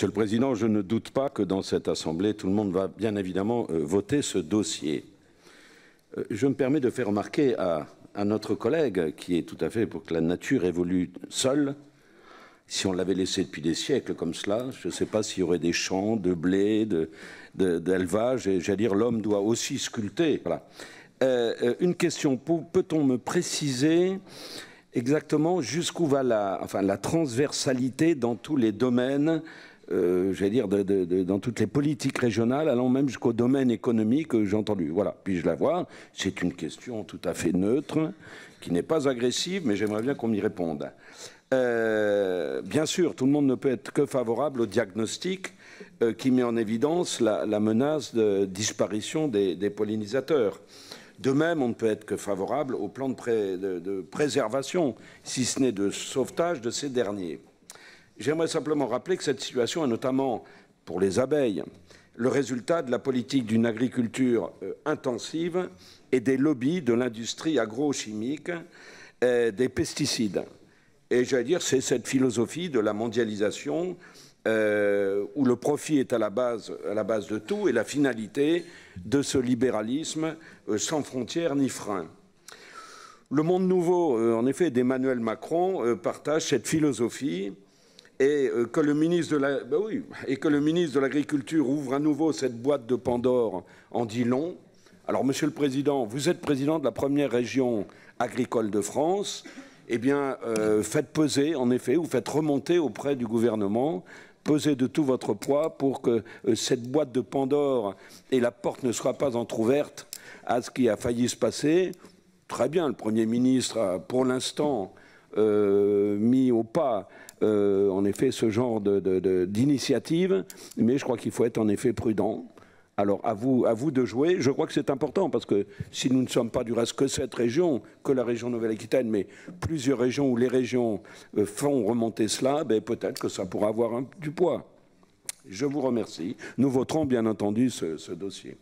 Monsieur le Président, je ne doute pas que dans cette Assemblée, tout le monde va bien évidemment euh, voter ce dossier. Euh, je me permets de faire remarquer à, notre collègue, qui est tout à fait pour que la nature évolue seule, si on l'avait laissé depuis des siècles comme cela, je ne sais pas s'il y aurait des champs de blé, d'élevage, et j'allais dire l'homme doit aussi sculpter. Euh, une question, peut-on me préciser exactement jusqu'où va la transversalité dans tous les domaines euh, j'allais dire, dans toutes les politiques régionales, allant même jusqu'au domaine économique que j'ai entendu. Voilà, puis-je la voir C'est une question tout à fait neutre, qui n'est pas agressive, mais j'aimerais bien qu'on m'y réponde. Euh, bien sûr, tout le monde ne peut être que favorable au diagnostic euh, qui met en évidence la, menace de disparition des, pollinisateurs. De même, on ne peut être que favorable au plan de préservation, si ce n'est de sauvetage de ces derniers. J'aimerais simplement rappeler que cette situation est notamment pour les abeilles le résultat de la politique d'une agriculture euh, intensive et des lobbies de l'industrie agrochimique et des pesticides. Et j'allais dire, c'est cette philosophie de la mondialisation euh, où le profit est à la, base, à la base de tout et la finalité de ce libéralisme euh, sans frontières ni freins. Le monde nouveau, en effet, d'Emmanuel Macron partage cette philosophie et euh, que le ministre de la, ben et que le ministre de l'Agriculture ouvre à nouveau cette boîte de Pandore en dit long. Alors, Monsieur le Président, vous êtes président de la première région agricole de France. Eh bien, euh, faites peser, en effet, ou faites remonter auprès du gouvernement, pesez de tout votre poids pour que euh, cette boîte de Pandore et la porte ne soit pas entr'ouverte à ce qui a failli se passer. Très bien, le Premier ministre pour l'instant, mis au pas euh, en effet ce genre d'initiative, mais je crois qu'il faut être en effet prudent. Alors à vous, à vous de jouer. Je crois que c'est important parce que si nous ne sommes pas du reste que cette région, que la région Nouvelle-Aquitaine, mais plusieurs régions où les régions euh, font remonter cela, ben, peut-être que ça pourra avoir du poids. Je vous remercie. Nous voterons bien entendu ce dossier.